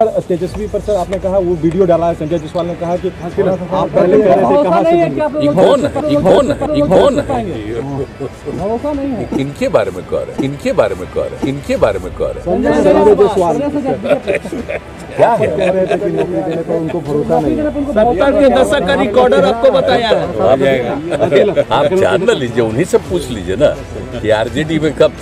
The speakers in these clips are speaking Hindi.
तेजस्वी पर सर आपने कहा वो वीडियो डाला है संजय जायसवाल ने कहा कि आप पहले कह रहे थे कहाँ से ये कौन है है। है। किनके बारे में कह रहे हैं किनके बारे में कह रहे हैं किनके बारे में कह रहे हैं। संजय जायसवाल क्या है? कह रहे थे कि नौकरी देने पर उनको भरोसा नहीं सत्तर के दशक का रिकॉर्डर आपको बताया है। आप आप जान ना लीजिए उन्हीं से पूछ लीजिए ना कि आरजेडी में कब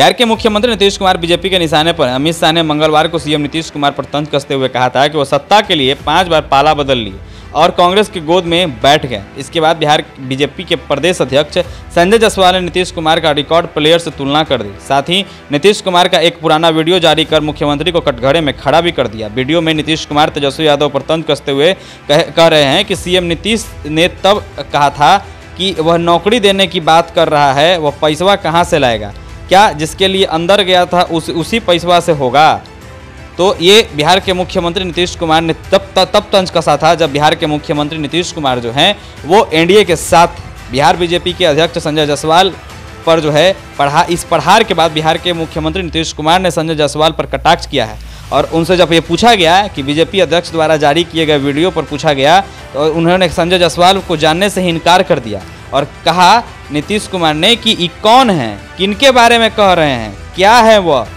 बिहार के मुख्यमंत्री नीतीश कुमार बीजेपी के निशाने पर अमित शाह ने मंगलवार को सीएम नीतीश कुमार पर तंज कसते हुए कहा था कि वो सत्ता के लिए पाँच बार पाला बदल लिए और कांग्रेस की गोद में बैठ गए। इसके बाद बिहार बीजेपी के प्रदेश अध्यक्ष संजय जायसवाल ने नीतीश कुमार का रिकॉर्ड प्लेयर से तुलना कर दी। साथ ही नीतीश कुमार का एक पुराना वीडियो जारी कर मुख्यमंत्री को कटघरे में खड़ा भी कर दिया। वीडियो में नीतीश कुमार तेजस्वी यादव पर तंज कसते हुए कह कह रहे हैं कि सीएम नीतीश ने तब कहा था कि वह नौकरी देने की बात कर रहा है, वह पैसवा कहाँ से लाएगा? क्या जिसके लिए अंदर गया था, उस, उसी पैसवा से होगा? तो ये बिहार के मुख्यमंत्री नीतीश कुमार ने तब तब तंज कसा था, जब बिहार के मुख्यमंत्री नीतीश कुमार जो हैं, वो एनडीए के साथ, बिहार बीजेपी के अध्यक्ष संजय जायसवाल पर जो है, पढ़ा, इस पढ़ार के बाद बिहार के मुख्यमंत्री नीतीश कुमार ने संजय जायसवाल पर कटाक्ष किया है। और उनसे जब ये पूछा गया कि बीजेपी अध्यक्ष द्वारा जारी किए गए वीडियो पर पूछा गया तो उन्होंने संजय जायसवाल को जानने से ही इनकार कर दिया। और कहा नीतीश कुमार ने कि ये कौन है किनके बारे में कह रहे हैं क्या है वह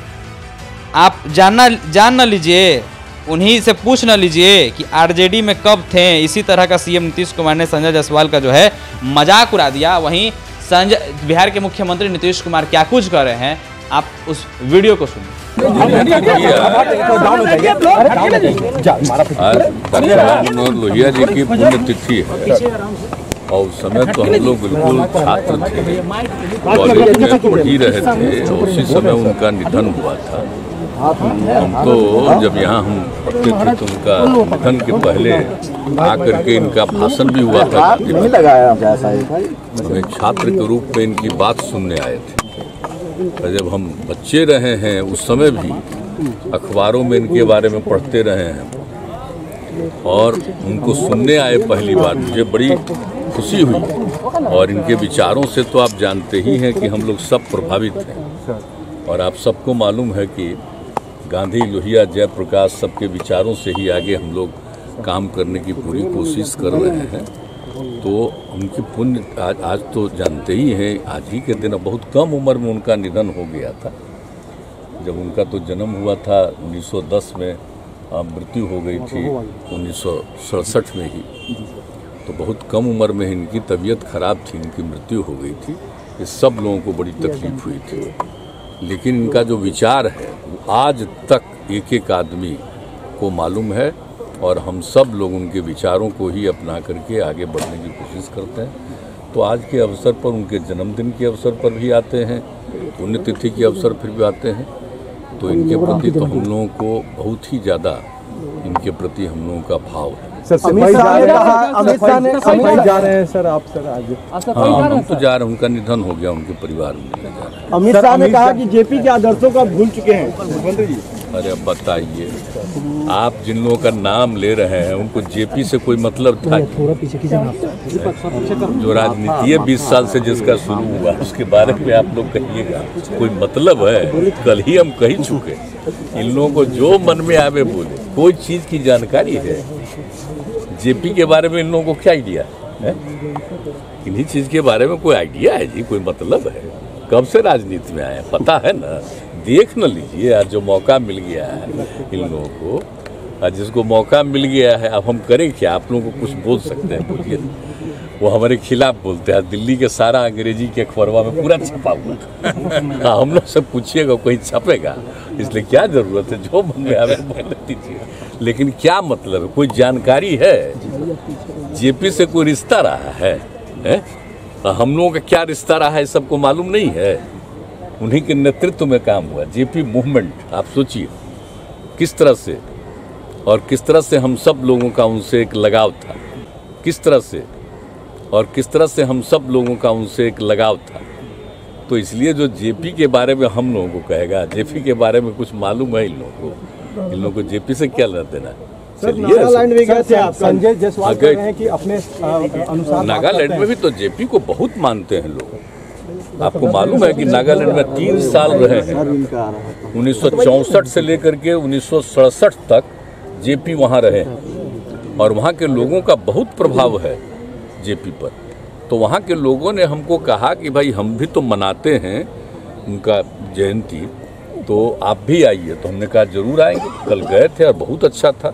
आप जानना जान न लीजिए उन्हीं से पूछ न लीजिए कि आरजेडी में कब थे इसी तरह का सीएम नीतीश कुमार ने संजय जायसवाल का जो है मज़ाक उड़ा दिया वहीं संजय बिहार के मुख्यमंत्री नीतीश कुमार क्या कुछ कर रहे हैं आप उस वीडियो को सुनिए लोहिया जी की पुण्यतिथि है और उस समय तो हम लोग बिल्कुल छात्र थे। कॉलेज में पढ़ ही रहे थे उसी समय उनका निधन हुआ था। हम तो जब यहाँ हम पढ़ते थे तो उनका निधन के पहले आकर के इनका भाषण भी हुआ था। हमें छात्र के रूप में इनकी बात सुनने आए थे। और जब हम बच्चे रहे हैं उस समय भी अखबारों में इनके बारे में पढ़ते रहे हैं। और उनको सुनने आए पहली बार। मुझे बड़ी खुशी हुई। और इनके विचारों से तो आप जानते ही हैं कि हम लोग सब प्रभावित हैं। और आप सबको मालूम है कि गांधी, लोहिया, जयप्रकाश सबके विचारों से ही आगे हम लोग काम करने की पूरी कोशिश कर रहे हैं। तो उनकी पुण्य आज आज तो जानते ही हैं, आज ही के दिन बहुत कम उम्र में उनका निधन हो गया था। जब उनका तो जन्म हुआ था 1910 में मृत्यु हो गई थी उन्नीस सौ सड़सठ में ही। तो बहुत कम उम्र में इनकी तबीयत खराब थी इनकी मृत्यु हो गई थी। ये सब लोगों को बड़ी तकलीफ़ हुई थी। लेकिन इनका जो विचार है वो आज तक एक एक आदमी को मालूम है और हम सब लोग उनके विचारों को ही अपना करके आगे बढ़ने की कोशिश करते हैं। तो आज के अवसर पर उनके जन्मदिन के अवसर पर भी आते हैं पुण्यतिथि के अवसर पर भी आते हैं। तो इनके प्रति तो हम लोगों को बहुत ही ज़्यादा इनके प्रति हम लोगों का भाव है। सर सफ़ाई जा रहे अमित शाह ने सफ़ाई जा रहे हैं सर आप सर आज। हाँ हम तो जा रहे हैं उनका निधन हो गया उनके परिवार में मिलने जा रहे हैं अमित शाह ने कहा कि जेपी के आदर्शों को आप भूल चुके हैं। अरे अब बताइए आप जिन लोगों का नाम ले रहे हैं उनको जेपी से कोई मतलब था? जो राजनीति है बीस साल से जिसका शुरू हुआ उसके बारे में आप लोग कहिएगा। कोई मतलब है? कल ही हम कही चुके इन लोगों को जो मन में आवे बोले। कोई चीज़ की जानकारी है? जेपी के बारे में इन लोगों को क्या आइडिया है? इन्हीं चीज़ के बारे में कोई आइडिया है जी? कोई मतलब है? कब से राजनीति में आए पता है ना? देख ना लीजिए, आज जो मौका मिल गया है इन लोगों को, आज जिसको मौका मिल गया है, अब हम करें क्या? आप लोगों को कुछ बोल सकते हैं, बोलिए। वो हमारे खिलाफ बोलते हैं। दिल्ली के सारा अंग्रेज़ी के अखबारवा में पूरा छपा हुआ। हाँ हम लोग से पूछिएगा कोई छपेगा। इसलिए क्या ज़रूरत है? जो मन में आवे बोल दीजिए। लेकिन क्या मतलब है? कोई जानकारी है? जेपी से कोई रिश्ता रहा है, है? हम लोगों का क्या रिश्ता रहा है सबको मालूम नहीं है। उन्हीं के नेतृत्व में काम हुआ। जेपी मूवमेंट आप सोचिए। किस तरह से? और किस तरह से हम सब लोगों का उनसे एक लगाव था? किस तरह से? और किस तरह से हम सब लोगों का उनसे एक लगाव था। तो इसलिए जो जेपी के बारे में हम लोगों को कहेगा जेपी के बारे में कुछ मालूम है इन लोगों को। इन लोगों को जेपी से क्या लेना देना संजय जायसवाल कह रहे हैं कि अपने अनुसार नागालैंड में भी तो जेपी को बहुत मानते हैं लोग। आपको मालूम है कि नागालैंड में तीन साल रहे हैं। उन्नीस से लेकर के उन्नीस सौ सड़सठ तक जेपी वहाँ रहे और वहाँ के लोगों का बहुत प्रभाव है। जेपी पर। तो वहाँ के लोगों ने हमको कहा कि भाई, हम भी तो मनाते हैं उनका जयंती तो आप भी आइए। तो हमने कहा, ज़रूर आएँगे। कल गए थे और बहुत अच्छा था।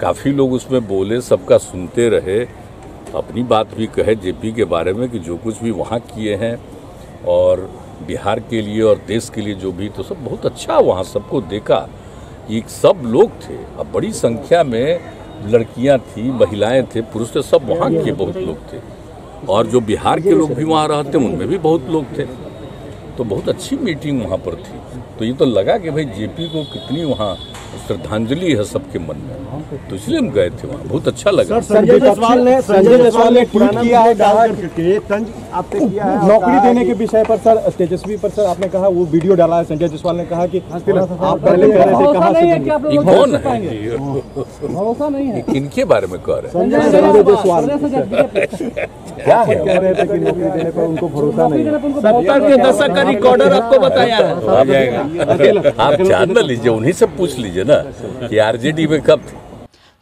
काफ़ी लोग उसमें बोले, सबका सुनते रहे। अपनी बात भी कहे जेपी के बारे में कि जो कुछ भी वहाँ किए हैं और बिहार के लिए और देश के लिए जो भी तो सब बहुत अच्छा वहाँ सबको देखा। कि सब लोग थे। अब बड़ी संख्या में लड़कियाँ थी, महिलाएँ थे, पुरुष थे, सब वहाँ के बहुत लोग थे। और जो बिहार के लोग भी वहाँ रहते, उनमें भी बहुत लोग थे। तो बहुत अच्छी मीटिंग वहाँ पर थी। तो ये तो लगा कि भाई जेपी को कितनी वहाँ श्रद्धांजलि है सबके मन में। तो इसलिए हम गए थे वहाँ। बहुत अच्छा लगा। संजय जायसवाल ने संजय जायसवाल ने ट्वीट किया है कहा कि नौकरी देने के विषय पर सर तेजस्वी पर सर आपने कहा वो वीडियो डाला है संजय जायसवाल ने कहा कि आप पहले कह रहे थे कहाँ से ये कौन है? भरोसा नहीं है। ये किनके बारे में कह रहे हैं? संजय जायसवाल क्या है? कह रहे थे कि नौकरी देने पर उनको भरोसा नहीं है। दशक का रिकॉर्डर आपको बताया। है। तो जाएगा। आप जान ना लीजिए उन्हीं से पूछ लीजिए ना कि आरजेडी में कब थे।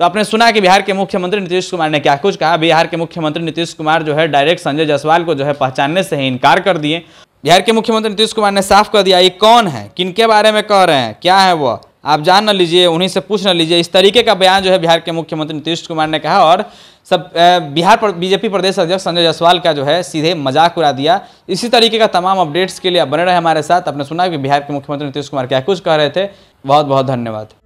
तो आपने सुना कि बिहार के मुख्यमंत्री नीतीश कुमार ने क्या कुछ कहा। बिहार के मुख्यमंत्री नीतीश कुमार जो है डायरेक्ट संजय जायसवाल को जो है पहचानने से ही इनकार कर दिए। बिहार के मुख्यमंत्री नीतीश कुमार ने साफ़ कर दिया ये कौन है? किनके बारे में कह रहे हैं? क्या है वो? आप जान न लीजिए, उन्हीं से पूछ न लीजिए। इस तरीके का बयान जो है बिहार के मुख्यमंत्री नीतीश कुमार ने कहा और सब बिहार पर, बीजेपी प्रदेश अध्यक्ष संजय जायसवाल का जो है सीधे मज़ाक उड़ा दिया। इसी तरीके का तमाम अपडेट्स के लिए आप बने रहे हमारे साथ। आपने सुना कि बिहार के मुख्यमंत्री नीतीश कुमार क्या कुछ कह रहे थे। बहुत बहुत धन्यवाद।